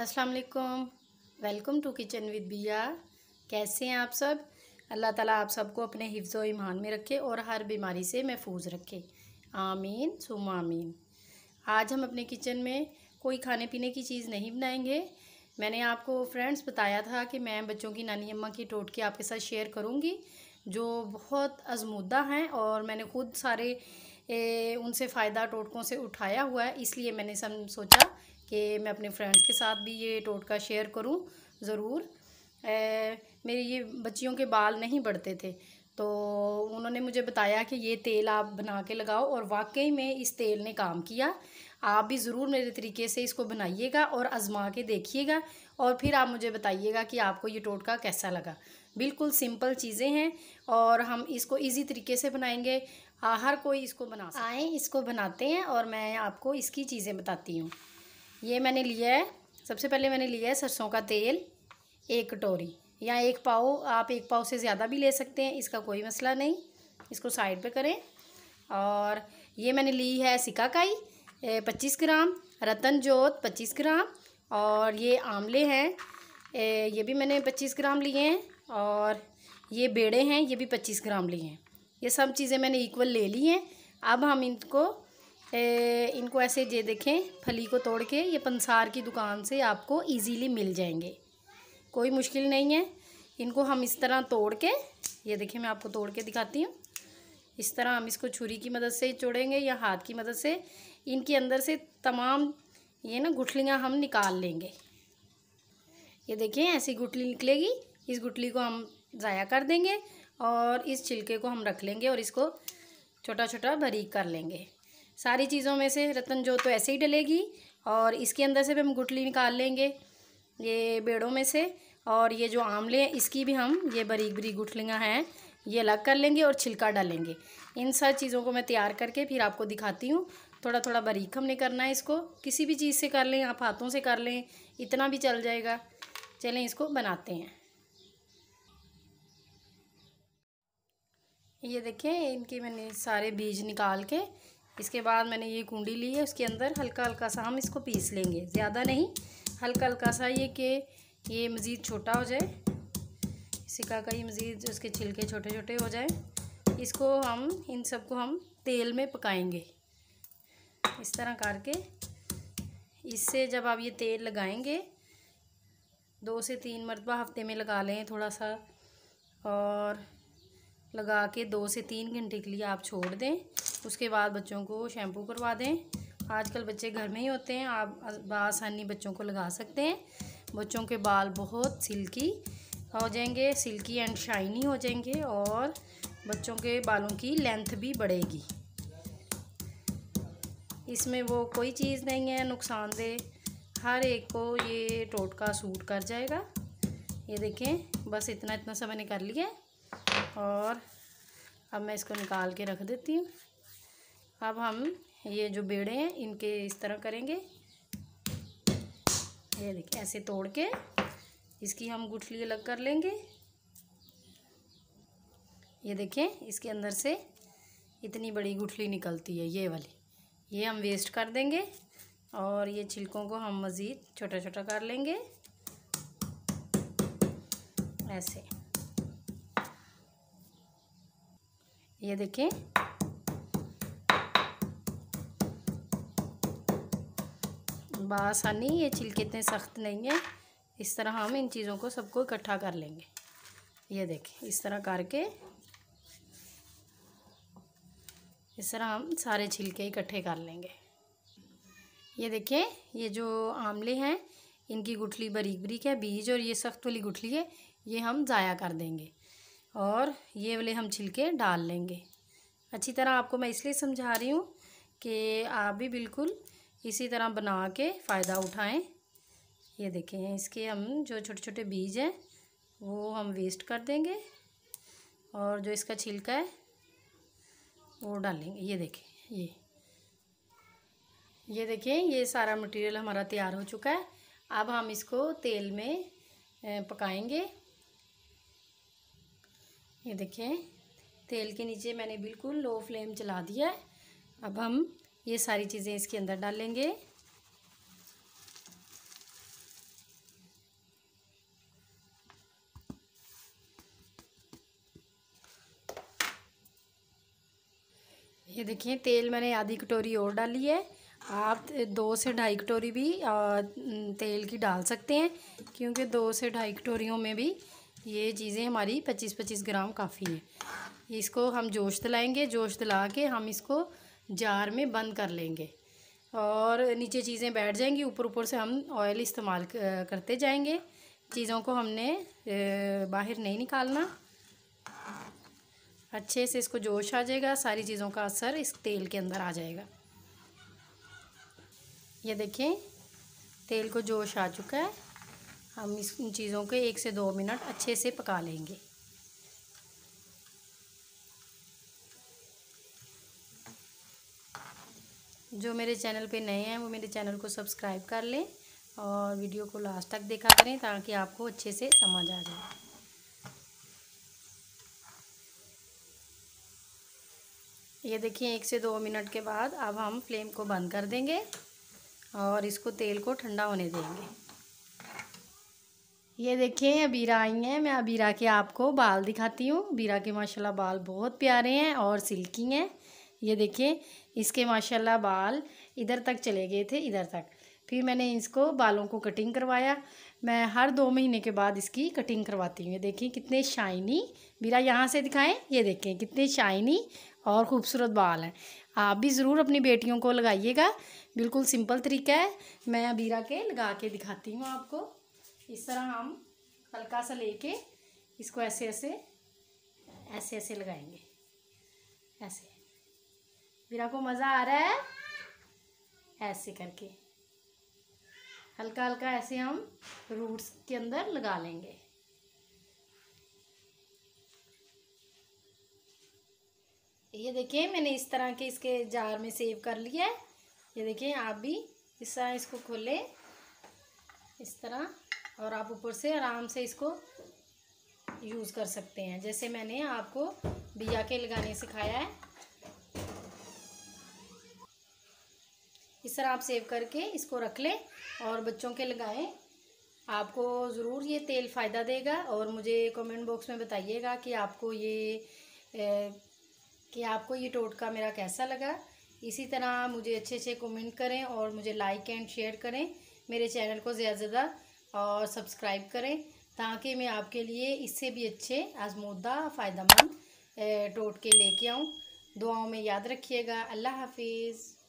अस्सलाम वालेकुम welcome to kitchen with बिया। कैसे हैं आप सब? अल्लाह ताला आप सबको अपने हिफ्ज़ ईमान में रखे और हर बीमारी से महफूज रखे। आमीन सुम आमीन। आज हम अपने किचन में कोई खाने पीने की चीज़ नहीं बनाएँगे। मैंने आपको फ्रेंड्स बताया था कि मैं बच्चों की नानी अम्मा की टोटके आपके साथ शेयर करूँगी जो बहुत आजमूदा हैं और मैंने खुद सारे ए, उनसे फ़ायदा टोटकों से उठाया हुआ है इसलिए मैंने सब सोचा कि मैं अपने फ्रेंड्स के साथ भी ये टोटका शेयर करूँ, ज़रूर। मेरे ये बच्चियों के बाल नहीं बढ़ते थे तो उन्होंने मुझे बताया कि ये तेल आप बना के लगाओ और वाकई में इस तेल ने काम किया। आप भी ज़रूर मेरे तरीके से इसको बनाइएगा और आज़मा के देखिएगा और फिर आप मुझे बताइएगा कि आपको ये टोटका कैसा लगा। बिल्कुल सिंपल चीज़ें हैं और हम इसको इजी तरीके से बनाएँगे। हर कोई इसको बना आए, इसको बनाते हैं और मैं आपको इसकी चीज़ें बताती हूँ। ये मैंने लिया है। सबसे पहले मैंने लिया है सरसों का तेल, एक कटोरी। या एक पाव, आप एक पाव से ज़्यादा भी ले सकते हैं, इसका कोई मसला नहीं। इसको साइड पे करें। और ये मैंने ली है सिकाकाई पच्चीस ग्राम, रतन जोत पच्चीस ग्राम, और ये आमले हैं ये भी मैंने पच्चीस ग्राम लिए हैं, और ये बेड़े हैं, ये भी पच्चीस ग्राम लिए हैं। ये सब चीज़ें मैंने इक्वल ले ली हैं। अब हम इनको ए, इनको ऐसे ये देखें फली को तोड़ के ये पंसार की दुकान से आपको इजीली मिल जाएँगे। कोई मुश्किल नहीं है। इनको हम इस तरह तोड़ के ये देखें मैं आपको तोड़ के दिखाती हूँ। इस तरह हम इसको छुरी की मदद से चोड़ेंगे या हाथ की मदद से। इनके अंदर से तमाम ये ना गुठलियाँ हम निकाल लेंगे। ये देखें ऐसी गुठली निकलेगी। इस गुठली को हम ज़ाया कर देंगे और इस छिलके को हम रख लेंगे और इसको छोटा छोटा बारीक कर लेंगे। सारी चीज़ों में से रतन जो तो ऐसे ही डलेगी और इसके अंदर से भी हम गुटली निकाल लेंगे ये बेड़ों में से और ये जो आमले हैं, इसकी भी हम ये बरीक बरीक गुठलियाँ हैं, ये अलग कर लेंगे और छिलका डालेंगे। इन सब चीज़ों को मैं तैयार करके फिर आपको दिखाती हूँ। थोड़ा थोड़ा बारीक हमने करना है इसको। किसी भी चीज़ से कर लें, आप हाथों से कर लें, इतना भी चल जाएगा। चलें इसको बनाते हैं। ये देखें, इनके मैंने सारे बीज निकाल के इसके बाद मैंने ये कुंडी ली है, उसके अंदर हल्का हल्का सा हम इसको पीस लेंगे। ज़्यादा नहीं, हल्का हल्का सा ये कि ये मज़ीद छोटा हो जाए सिक्का का ये मज़ीद उसके छिलके छोटे छोटे हो जाए। इसको हम, इन सबको हम तेल में पकाएँगे। इस तरह करके इससे जब आप ये तेल लगाएँगे, दो से तीन मरतबा हफ़्ते में लगा लें थोड़ा सा, और लगा के दो से तीन घंटे के लिए आप छोड़ दें। उसके बाद बच्चों को शैम्पू करवा दें। आजकल बच्चे घर में ही होते हैं, आप बसानी बच्चों को लगा सकते हैं। बच्चों के बाल बहुत सिल्की हो जाएँगे, सिल्की एंड शाइनी हो जाएँगे और बच्चों के बालों की लेंथ भी बढ़ेगी। इसमें वो कोई चीज़ नहीं है नुकसानदेह हर एक को ये टोटका सूट कर जाएगा। ये देखें, बस इतना इतना सा मैंने कर लिया और अब मैं इसको निकाल के रख देती हूँ। अब हम ये जो बेड़े हैं, इनके इस तरह करेंगे। ये देखिए, ऐसे तोड़ के इसकी हम गुठली अलग कर लेंगे। ये देखें इसके अंदर से इतनी बड़ी गुठली निकलती है, ये वाली। ये हम वेस्ट कर देंगे और ये छिलकों को हम मज़ीद छोटा छोटा कर लेंगे। ऐसे। ये देखें बासानी ये छिलके इतने सख्त नहीं है। इस तरह हम इन चीज़ों को सबको इकट्ठा कर लेंगे। ये देखें, इस तरह करके, इस तरह हम सारे छिलके इकट्ठे कर लेंगे। ये देखें, ये जो आमले हैं, इनकी गुठली बरीक बरीक है, बीज और ये सख्त वाली गुठली है, ये हम ज़ाया कर देंगे। और ये वाले हम छिलके डाल लेंगे। अच्छी तरह आपको मैं इसलिए समझा रही हूँ कि आप भी बिल्कुल इसी तरह बना के फ़ायदा उठाएँ। ये देखें, इसके हम जो छोटे छोटे बीज हैं, वो हम वेस्ट कर देंगे और जो इसका छिलका है, वो डालेंगे। ये देखें, ये। ये देखें, ये सारा मटेरियल हमारा तैयार हो चुका है। अब हम इसको तेल में पकाएँगे। ये देखें, तेल के नीचे मैंने बिल्कुल लो फ्लेम चला दिया है। अब हम ये सारी चीज़ें इसके अंदर डालेंगे ये देखिए, तेल मैंने आधी कटोरी और डाली है। आप दो से ढाई कटोरी भी तेल की डाल सकते हैं, क्योंकि दो से ढाई कटोरियों में भी ये चीज़ें हमारी पच्चीस पच्चीस ग्राम काफ़ी है। इसको हम जोश दिलाएँगे, जोश दिला के हम इसको जार में बंद कर लेंगे। और नीचे चीज़ें बैठ जाएँगी, ऊपर ऊपर से हम ऑयल इस्तेमाल करते जाएँगे। चीज़ों को हमने बाहर नहीं निकालना। अच्छे से इसको जोश आ जाएगा, सारी चीज़ों का असर इस तेल के अंदर आ जाएगा। ये देखें, तेल को जोश आ चुका है। हम इस चीज़ों को एक से दो मिनट अच्छे से पका लेंगे। जो मेरे चैनल पे नए हैं, वो मेरे चैनल को सब्सक्राइब कर लें और वीडियो को लास्ट तक देखा करें ताकि आपको अच्छे से समझ आ जाए। ये देखिए, एक से दो मिनट के बाद अब हम फ्लेम को बंद कर देंगे और इसको तेल को ठंडा होने देंगे। ये देखिए अबीरा आई हैं। मैं अबीरा के आपको बाल दिखाती हूँ। बीरा के माशाल्लाह बाल बहुत प्यारे हैं और सिल्की हैं। ये देखिए इसके माशाल्लाह बाल इधर तक चले गए थे, इधर तक। फिर मैंने इसको बालों को कटिंग करवाया। मैं हर दो महीने के बाद इसकी कटिंग करवाती हूँ। ये देखिए कितने शाइनी बीरा यहाँ से दिखाएँ? ये देखें कितने शाइनी और ख़ूबसूरत बाल हैं। आप भी ज़रूर अपनी बेटियों को लगाइएगा। बिल्कुल सिंपल तरीका है। मैं अबीरा के लगा के दिखाती हूँ आपको। इस तरह हम हल्का सा लेके इसको ऐसे ऐसे ऐसे ऐसे लगाएँगे। ऐसे। बीरा को मज़ा आ रहा है? ऐसे करके। हल्का हल्का ऐसे हम रूट्स के अंदर लगा लेंगे। ये देखिए, मैंने इस तरह के इसके जार में सेव कर लिया है। ये देखिए, आप भी इस तरह इसको खोलें। इस तरह। और आप ऊपर से आराम से इसको यूज़ कर सकते हैं। जैसे मैंने आपको बिया के लगाने सिखाया है। इस तरह आप सेव करके इसको रख लें और बच्चों के लगाएँ। आपको ज़रूर ये तेल फ़ायदा देगा और मुझे कमेंट बॉक्स में बताइएगा कि आपको ये ए, कि आपको ये टोटका मेरा कैसा लगा। इसी तरह मुझे अच्छे अच्छे कमेंट करें और मुझे लाइक एंड शेयर करें। मेरे चैनल को ज़्यादा से ज़्यादा और सब्सक्राइब करें ताकि मैं आपके लिए इससे भी अच्छे आजमोदा फ़ायदेमंद टोटके लेके आऊँ। दुआओं में याद रखिएगा। अल्लाह हाफिज़।